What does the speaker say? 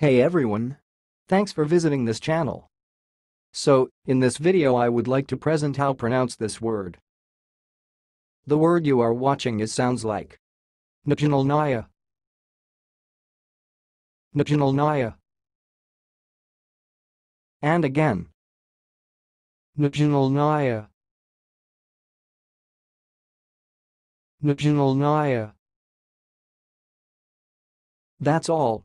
Hey everyone! Thanks for visiting this channel. So, in this video I would like to present how pronounce this word. The word you are watching is sounds like Natsianalnaya. Natsianalnaya. And again. Natsianalnaya. Natsianalnaya. That's all,